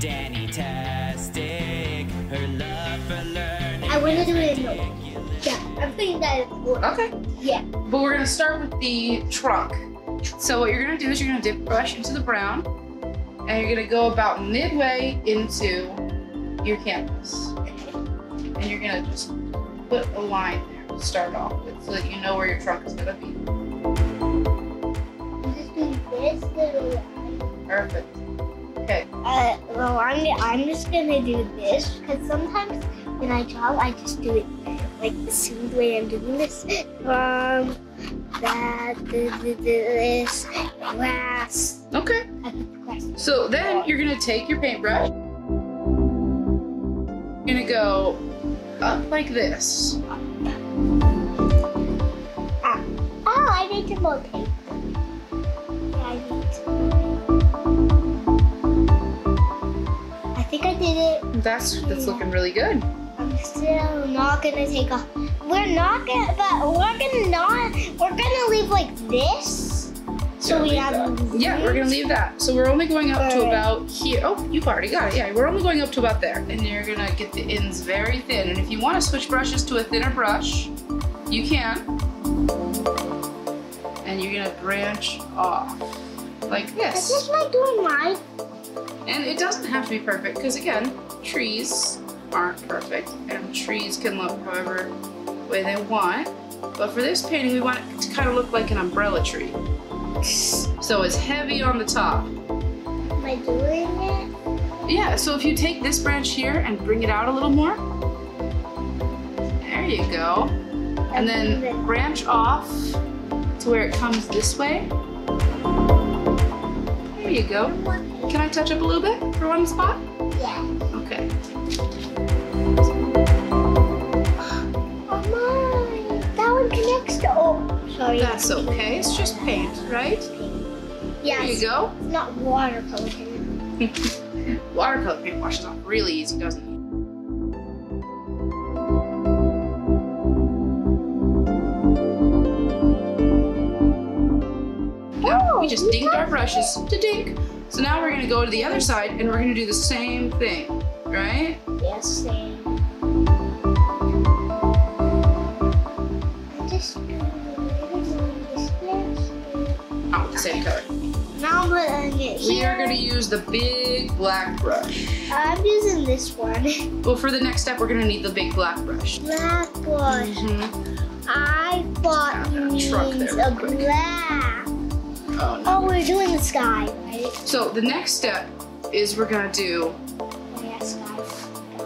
Dani-tastic, her love for learning. I want to do it in the Yeah, I'm putting that in the order. Okay. Yeah. But we're gonna start with the trunk. So what you're gonna do is you're gonna dip the brush into the brown, and you're gonna go about midway into your canvas. And you're gonna just put a line there to start off with so that you know where your trunk is gonna be. I'm just doing this little line. Perfect. Okay. Uh, well, I'm, I'm just gonna do this because sometimes when I draw, I just do it like the smooth way I'm doing this. From that, th- th- th- this, grass. Okay. I put the grass. So then you're gonna take your paintbrush. You're gonna go up like this. Oh, I need more paper. Yeah, I need some That's that's looking really good. I'm still not gonna take off. We're not gonna, but we're gonna not. We're gonna leave like this. So we have. Yeah, we're gonna leave that. So we're only going up to about here. Oh, you've already got it. Yeah, we're only going up to about there. And you're gonna get the ends very thin. And if you want to switch brushes to a thinner brush, you can. And you're gonna branch off like this. I this. just like doing mine. And it doesn't have to be perfect because again, trees aren't perfect and trees can look however way they want. But for this painting, we want it to kind of look like an umbrella tree. So it's heavy on the top. Am I doing it? Yeah, so if you take this branch here and bring it out a little more. There you go. And then branch off to where it comes this way. You go. Can I touch up a little bit for one spot? Yeah. Okay. Oh my! That one connects to. Oh, sorry. That's okay. It's just paint, right? Yeah. There you go. It's not watercolor. paint. Watercolor paint washes off really easy, doesn't it? We just Oh, dinked our brushes to dink. So now we're gonna go to the other side and we're gonna do the same thing, right? Yes, same. I just do a little more this place. Not with the same color. Oh, now I'm putting it We are gonna use the big black brush. I'm using this one. Well, for the next step, we're gonna need the big black brush. Black brush. Mm-hmm. I thought Have you that truck means a black. Oh, no. Oh, we're doing the sky, right? So the next step is we're gonna do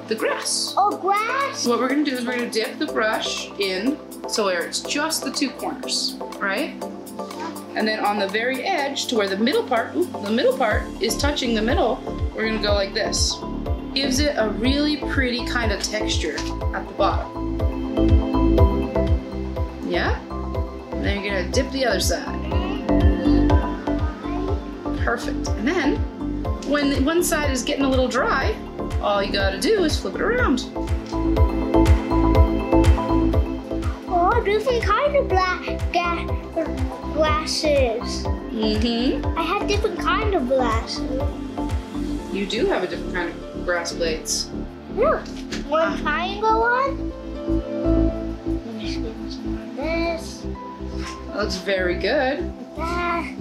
the grass. Oh, grass. So what we're gonna do is we're gonna dip the brush in so where it's just the two corners, right? And then on the very edge to where the middle part, ooh, the middle part is touching the middle, we're gonna go like this. Gives it a really pretty kind of texture at the bottom. Yeah? And then you're gonna dip the other side. Perfect. And then when one side is getting a little dry, all you gotta do is flip it around. Oh, different kind of black glasses. Mm-hmm. I have different kind of glasses. You do have a different kind of grass blades. Look, one triangle one. Let me just give some of this. That looks very good. Like that.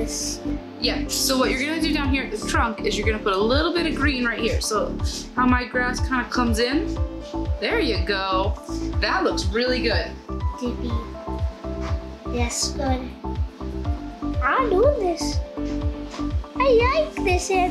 This. Yeah, so what you're gonna do down here at the trunk is you're gonna put a little bit of green right here. So how my grass kind of comes in, there you go. That looks really good. Dippy. Yes, good. I do this. I like this, Kay.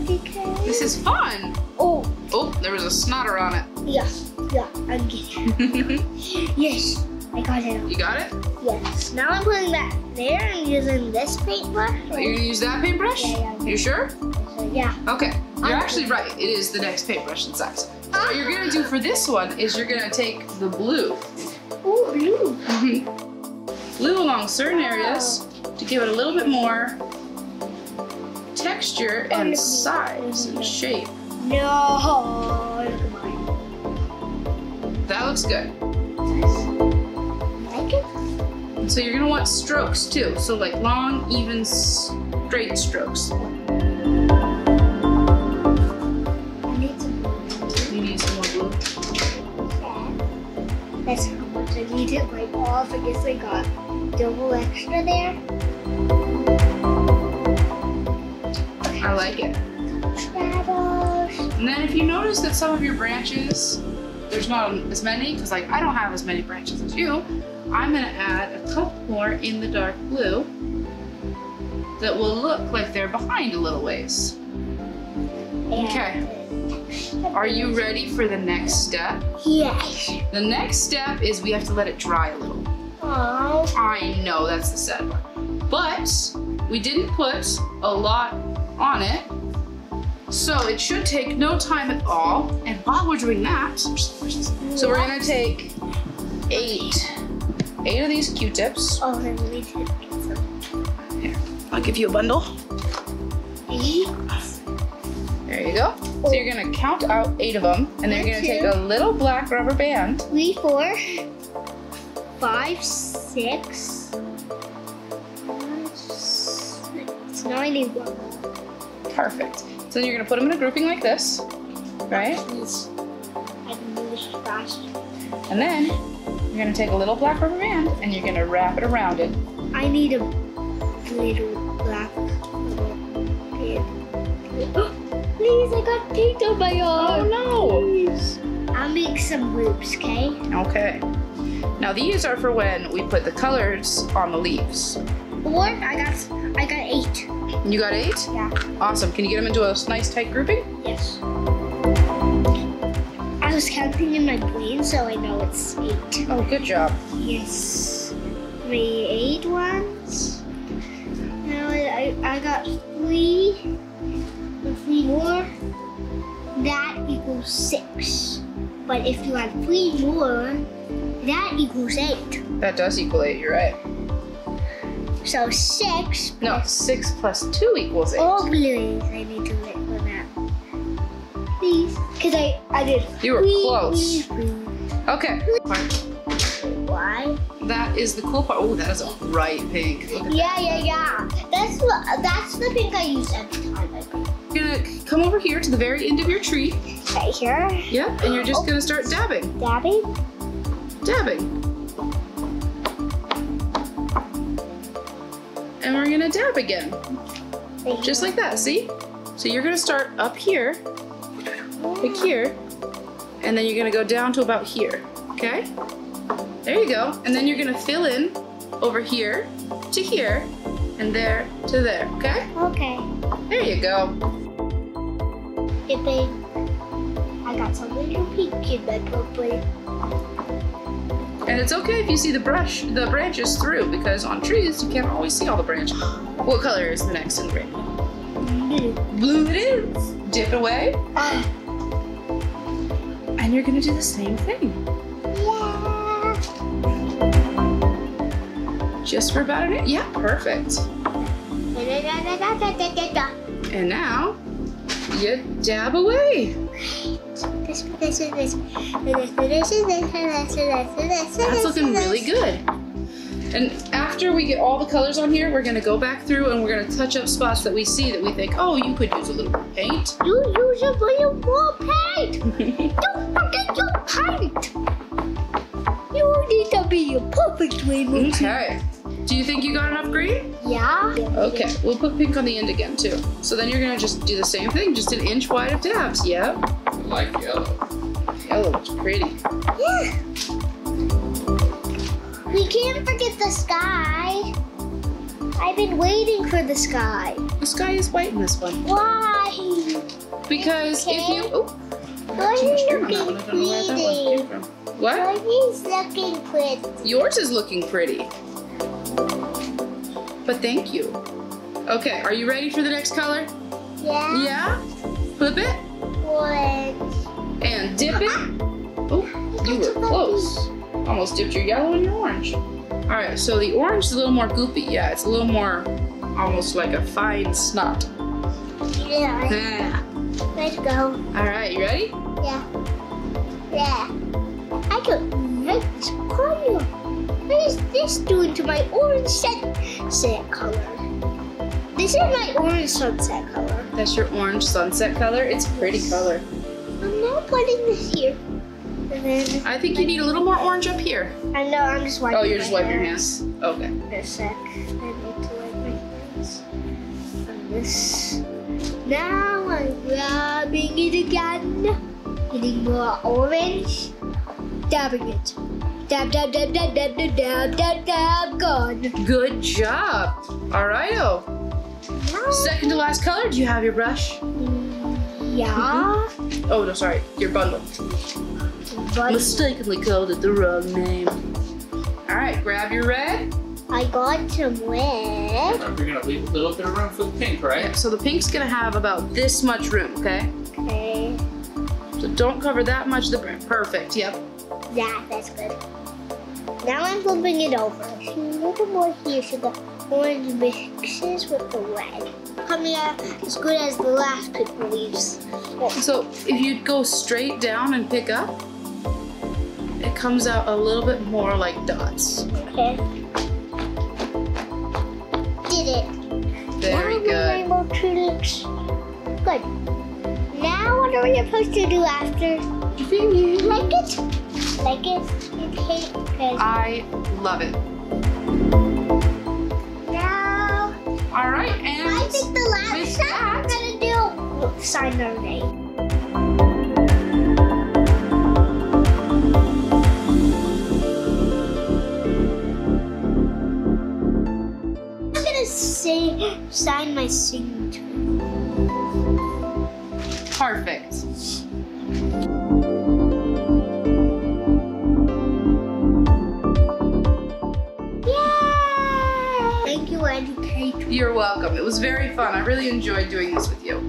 This is fun. Oh, Oh, there was a snotter on it. yeah, yeah, I'm getting it. Yes, I got it. you got it? Yes. Now I'm putting that there and using this paintbrush. You're gonna use that paintbrush? Yeah, yeah. You sure? So, yeah. Okay, you're I'm- actually right. It is the next paintbrush in size. So what you're gonna do for this one is you're gonna take the blue Ooh, blue. Mhm. Glue along certain areas to give it a little bit more texture and size and shape. No, look at mine. That looks good. So you're gonna want strokes too. So like long, even, straight strokes. You need some more blue. That's how much I need it like off. I guess I got double extra there. Okay. I like it. And then if you notice that some of your branches, there's not as many, because like I don't have as many branches as you, I'm gonna add a couple more in the dark blue that will look like they're behind a little ways. Okay. Are you ready for the next step? Yes. The next step is we have to let it dry a little. Oh. I know that's the sad part. But we didn't put a lot on it. So it should take no time at all. And while we're doing that, so we're gonna take eight, eight of these Q-tips. Oh, we did. Here, I'll give you a bundle. Eight. There you go. So you're gonna count out eight of them, and then you're gonna take a little black rubber band. Three, four, five, six, six, ninety-one. Perfect. So then you're gonna put them in a grouping like this, right? Please. I can do this fast. And then you're gonna take a little black rubber band and you're gonna wrap it around it. I need a little black little pin. Please, I got paint on my arm. Oh, no! Please. I'll make some loops, okay? Okay. Now these are for when we put the colors on the leaves. Or I got I got eight. You got eight? Yeah. Awesome. Can you get them into a nice tight grouping? Yes. I was counting in my brain, so I know it's eight. Oh, good job. Yes. Three eight ones. Now I, I, got three. Three more. That equals six. But if you add three more, that equals eight. That does equal eight, you're right. So six. No, six plus two equals eight. Oh, please. I need to wait for that. Please. Because I, I did. You were close. Okay. Why? That is the cool part. Oh, that is a bright pink. Look at Yeah, yeah, yeah. That's what. That's the pink I use every time I. You're gonna come over here to the very end of your tree. Right here. Yep, and you're just oh. gonna start dabbing. Dabbing. Dabbing. And we're gonna dab again. Right Just like that, see? So you're gonna start up here, like here, and then you're gonna go down to about here, okay? There you go. And then you're gonna fill in over here to here, and there to there, okay? Okay. There you go. Dipping. I got some little pink in my purple. And it's okay if you see the brush, the branches through, because on trees you can't always see all the branches. What color is the next in the rainbow? Blue. Blue it is. Dip it away, Ah, and you're gonna do the same thing. yeah. Just for about an Yeah, perfect. And now you dab away. That's looking really good. And after we get all the colors on here, we're gonna go back through and we're gonna touch up spots that we see that we think, oh, you could use a little more paint. You use a little more paint. Don't forget your paint. You need to be a perfect rainbow. okay. Do you think you got enough green? Yeah. Okay, we'll put pink on the end again too. So then you're gonna just do the same thing, just an inch wide of dabs. Yep. I like yellow. Yellow looks pretty. Yeah. We can't forget the sky. I've been waiting for the sky. The sky is white in this one. Why? Because if you oh, Why too much are you on that one. I don't know where that one looking from. What? Why is looking pretty? Yours is looking pretty. But thank you. Okay, are you ready for the next color? Yeah. Yeah? Flip it What? and dip it. Oh, you were close. Almost dipped your yellow and your orange. All right, so the orange is a little more goopy. Yeah, it's a little more almost like a fine snot. Yeah. Go. All right, you ready? Yeah. Yeah. I don't like this color. What is this doing to my orange sunset color? This is my orange sunset color. That's your orange sunset color. It's a pretty color. I'm not putting this here. And then I think you need a little more orange up here. I know I'm just wiping. Oh, you're just wiping your hands. Okay. In a sec. I need to wipe my hands. On this. Now I'm grabbing it again. Getting more orange. Dabbing it. Dab, dab, dab, dab, dab, dab, dab, dab, dab, gone. Good job. All righto. Oh. Now, Second to last color. Do you have your brush? yeah. Mm-hmm. Oh no, sorry, your bundle. But Mistakenly called it the wrong name. All right, grab your red. I got some red. You're gonna leave a little bit of room for the pink, right? Yeah, so the pink's gonna have about this much room, okay? Okay. So don't cover that much of the brim. Perfect. Yep. Yeah, that's good. Now I'm flipping it over. A little more here so the orange mixes with the red. Coming out as good as the last picture leaves. So if you go straight down and pick up, it comes out a little bit more like dots. Okay. Did it. Very now the good. rainbow tree looks good. Now what are we supposed to do after? Like it? Like it? Okay. Good. I love it. Now All right, I think the last that- we're gonna do sign our name. Sign my signature. perfect. Yay! Thank you, educator. You're welcome. It was very fun. I really enjoyed doing this with you.